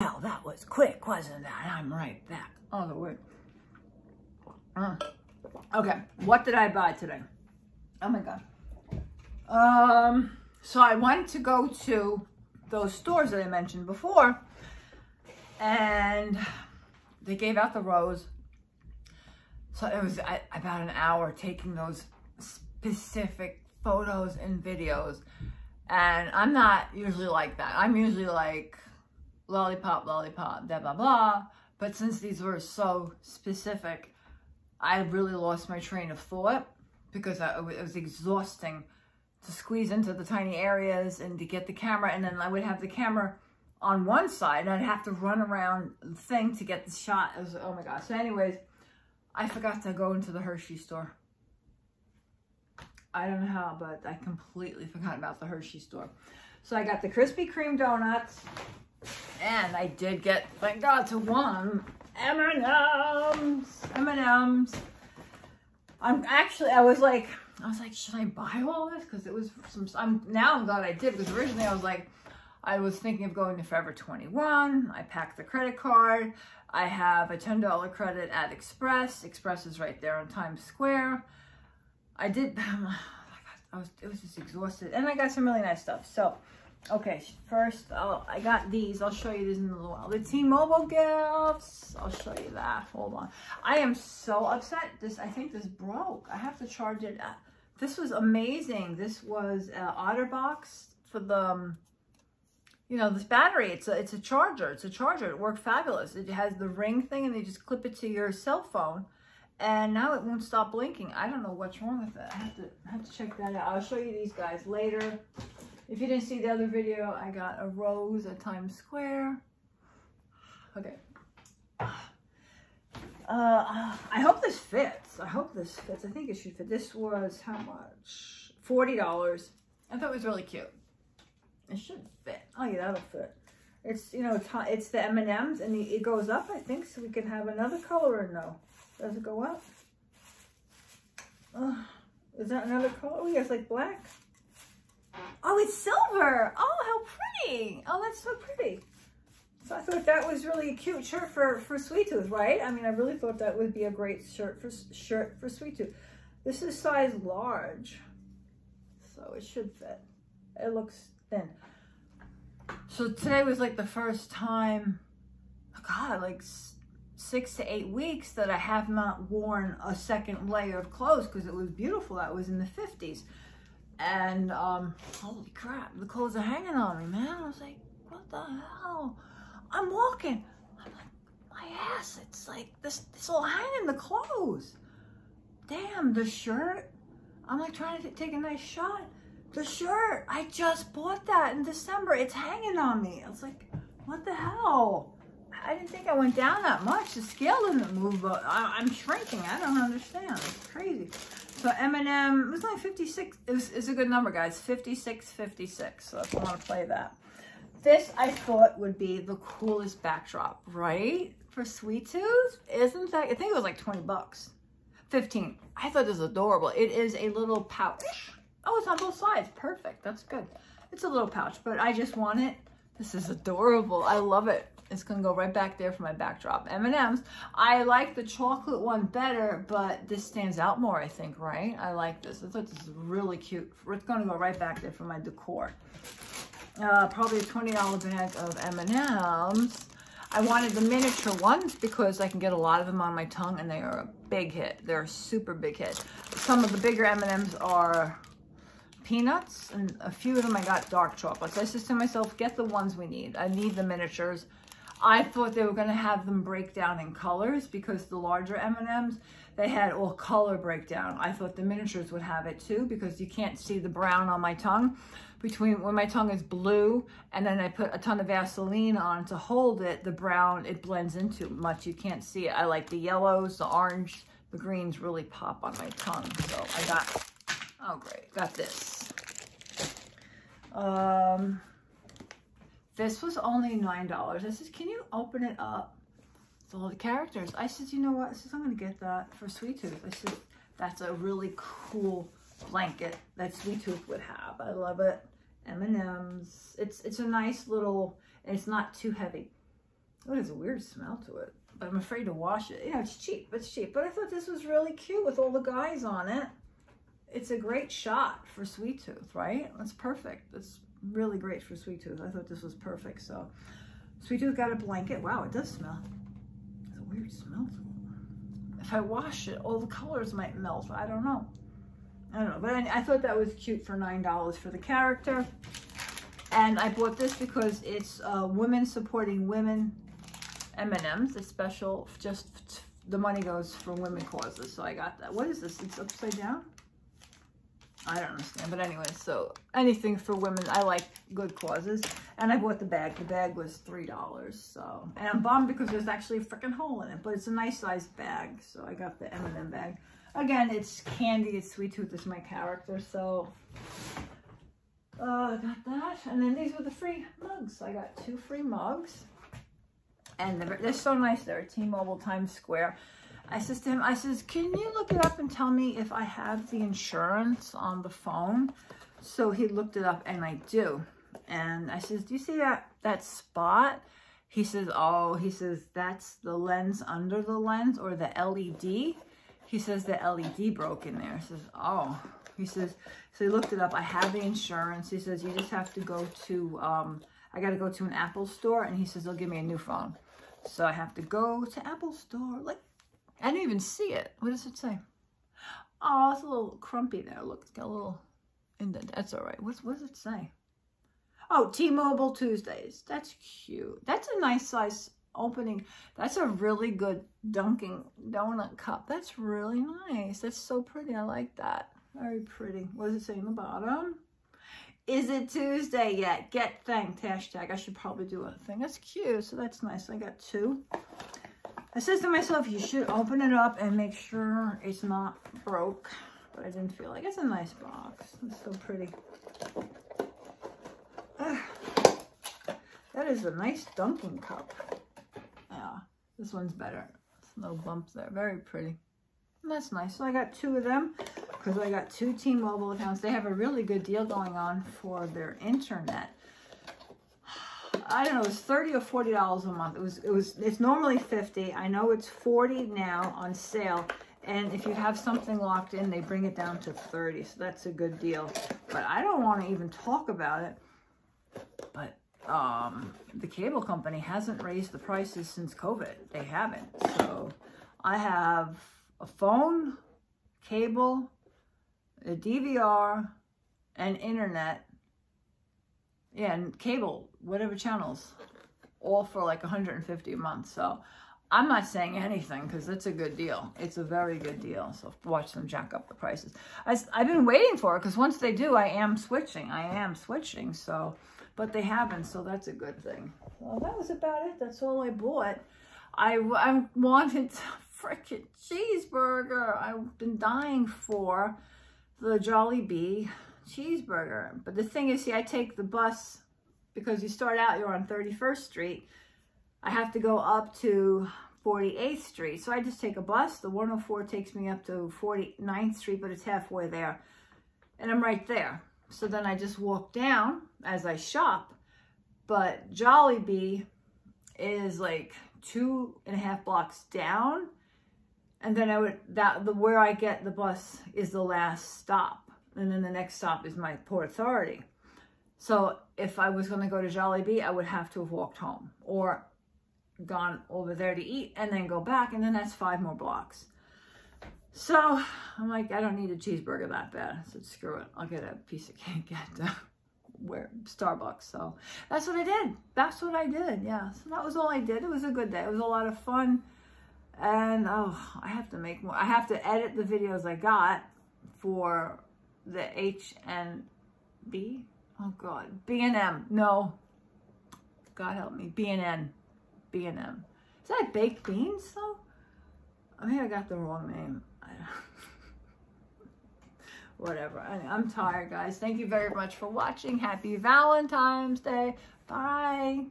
Well, that was quick, wasn't that? I'm right back. Oh, the word. Mm. Okay, what did I buy today? Oh my God. Um, so I went to go to those stores that I mentioned before and they gave out the rose. So it was about an hour taking those specific photos and videos. And I'm not usually like that. I'm usually like lollipop, lollipop, blah, blah, blah. But since these were so specific, I really lost my train of thought because I, it was exhausting to squeeze into the tiny areas and to get the camera. And then I would have the camera on one side and I'd have to run around the thing to get the shot. It was, oh my gosh. So anyways, I forgot to go into the Hershey store. I don't know how, but I completely forgot about the Hershey store. So I got the Krispy Kreme donuts and I did get, thank God, to one M&M's, M&M's. I'm actually, I was like, I was like, should I buy all this? Because it was some, I'm, now I'm glad I did because originally I was like, I was thinking of going to Forever 21. I packed the credit card. I have a $10 credit at Express. Express is right there on Times Square. I did, them. I was, it was just exhausted. And I got some really nice stuff. So, okay, first I'll, I got these. I'll show you these in a little while. The T-Mobile gifts. I'll show you that. Hold on. I am so upset. This, I think this broke. I have to charge it. This was amazing. This was uh, OtterBox for the, um, you know, this battery. It's a, it's a charger. It's a charger. It worked fabulous. It has the ring thing and they just clip it to your cell phone. And now it won't stop blinking. I don't know what's wrong with it. I have to, I have to check that out. I'll show you these guys later. If you didn't see the other video, I got a rose at Times Square. Okay. Uh, I hope this fits. I hope this fits. I think it should fit. This was how much? $40. I thought it was really cute. It should fit. Oh yeah, that'll fit. It's, you know, it's the M&M's and it goes up, I think, so we can have another color or no? Does it go up? Oh, is that another color? Oh, yeah, it's like black. Oh, it's silver. Oh, how pretty. Oh, that's so pretty. So I thought that was really a cute shirt for, for Sweet Tooth, right? I mean, I really thought that would be a great shirt for shirt for Sweet Tooth. This is size large, so it should fit. It looks thin. So today was like the first time, oh God, like six to eight weeks that I have not worn a second layer of clothes because it was beautiful. That was in the 50s. And um, holy crap, the clothes are hanging on me, man. I was like, what the hell? I'm walking. I'm like, my ass, it's like, this, this all hanging, the clothes. Damn, the shirt. I'm like trying to take a nice shot. The shirt, I just bought that in December. It's hanging on me. I was like, what the hell? I didn't think I went down that much. The scale didn't move, but I, am shrinking. I don't understand. It's crazy. So M&M, it was only 56. It was, it's a good number, guys. 56, 56. So if you want to play that. This, I thought, would be the coolest backdrop, right? For Sweet Tooth? Isn't that? I think it was like 20 bucks. 15. I thought this was adorable. It is a little pouch. Oh, it's on both sides. Perfect. That's good. It's a little pouch, but I just want it. This is adorable. I love it. It's to go right back there for my backdrop. M&M's. I like the chocolate one better, but this stands out more, I think, right? I like this. I thought this is really cute. It's to go right back there for my decor. Uh, probably a $20 bag of M&M's. I wanted the miniature ones because I can get a lot of them on my tongue and they are a big hit. They're a super big hit. Some of the bigger M&M's are peanuts and a few of them I got dark chocolates. I said to myself, get the ones we need. I need the miniatures. I thought they were going to have them break down in colors because the larger M&Ms, they had all color breakdown. I thought the miniatures would have it too because you can't see the brown on my tongue. Between when my tongue is blue and then I put a ton of Vaseline on to hold it, the brown, it blends into much. You can't see it. I like the yellows, the orange, the greens really pop on my tongue. So I got, oh great, got this. Um, this was only $9. I said, can you open it up? It's all the characters. I said, you know what? I said, I'm going to get that for Sweet Tooth. I said, that's a really cool blanket that Sweet Tooth would have. I love it. M&M's. It's, it's a nice little, and it's not too heavy. It has a weird smell to it. But I'm afraid to wash it. Yeah, it's cheap. It's cheap. But I thought this was really cute with all the guys on it. It's a great shot for Sweet Tooth, right? That's perfect. It's really great for Sweet Tooth. I thought this was perfect. So Sweet Tooth got a blanket. Wow, it does smell. It's a weird smell. If I wash it, all the colors might melt. I don't know. I don't know. But I, I thought that was cute for $9 for the character. And I bought this because it's uh, women supporting women M&M's. It's special, just the money goes for women causes. So I got that. What is this? It's upside down? I don't understand. But anyway, so anything for women, I like good causes. And I bought the bag. The bag was $3. So, and I'm bummed because there's actually a freaking hole in it. But it's a nice sized bag. So I got the M&M bag. Again, it's candy. It's Sweet Tooth. It's my character. So uh, I got that. And then these were the free mugs. I got two free mugs. And they're, they're so nice. They're at T-Mobile Times Square. I says to him, I says, can you look it up and tell me if I have the insurance on the phone? So he looked it up and I do. And I says, do you see that, that spot? He says, oh, he says, that's the lens under the lens or the LED. He says the LED broke in there. He says, oh, he says, so he looked it up. I have the insurance. He says, you just have to go to, um, I got to go to an Apple store. And he says, they'll give me a new phone. So I have to go to Apple store. Like, I didn't even see it. What does it say? Oh, it's a little crumpy there. Look, it's got a little indent. That's all right. What's, what does it say? Oh, T-Mobile Tuesdays. That's cute. That's a nice size opening. That's a really good Dunkin' Donut cup. That's really nice. That's so pretty. I like that. Very pretty. What does it say in the bottom? Is it Tuesday yet? Get thanked. Hashtag. I should probably do a thing. That's cute. So that's nice. I got two. I says to myself, you should open it up and make sure it's not broke. But I didn't feel like it's a nice box. It's so pretty. that is a nice Dunkin' cup. Yeah, this one's better. There's no bump there. Very pretty. And that's nice. So I got two of them because I got two T-Mobile accounts. They have a really good deal going on for their internet. I don't know, it was 30 or $40 a month. It was, it was, it's normally 50. I know it's 40 now on sale. And if you have something locked in, they bring it down to 30. So that's a good deal. But I don't want to even talk about it. But um, the cable company hasn't raised the prices since COVID. They haven't. So I have a phone, cable, a DVR, and internet yeah, and cable, whatever channels, all for like 150 a month. So I'm not saying anything because it's a good deal. It's a very good deal. So watch them jack up the prices. I, have been waiting for it because once they do, I am switching. I am switching. So, but they haven't. So that's a good thing. Well, that was about it. That's all I bought. I, I wanted freaking cheeseburger. I've been dying for the Jollibee cheeseburger. But the thing is, see, I take the bus because you start out, you're on 31st Street. I have to go up to 48th Street. So I just take a bus. The 104 takes me up to 49th Street, but it's halfway there. And I'm right there. So then I just walk down as I shop. But Jollibee is like two and a half blocks down. And then I would, that the where I get the bus is the last stop and then the next stop is my Port Authority. So if I was going to go to Jollibee, I would have to have walked home or gone over there to eat and then go back, and then that's five more blocks. So I'm like, I don't need a cheeseburger that bad. I said, screw it. I'll get a piece of cake at uh, where Starbucks. So that's what I did. That's what I did. Yeah. So that was all I did. It was a good day. It was a lot of fun. And oh, I have to make more. I have to edit the videos I got for the H and B. Oh God, B and M. No, God help me. B and N, B and M. Is that baked beans though? I think I got the wrong name. Whatever. I, I'm tired, guys. Thank you very much for watching. Happy Valentine's Day. Bye.